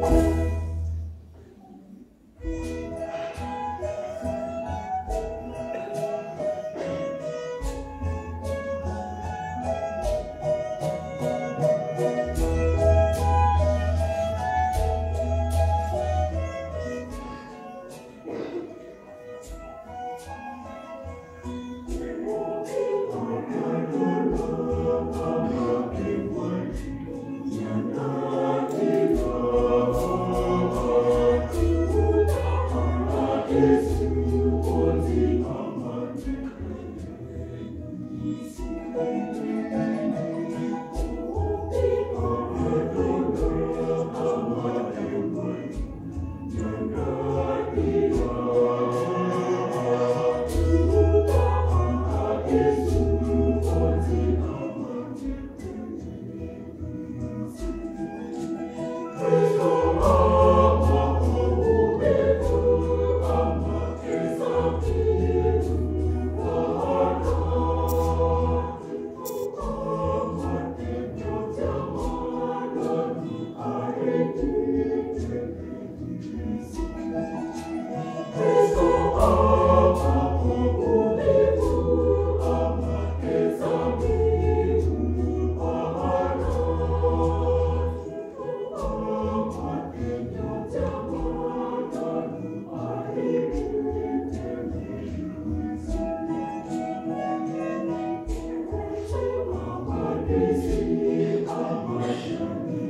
you see, I worship you.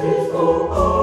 Please go on.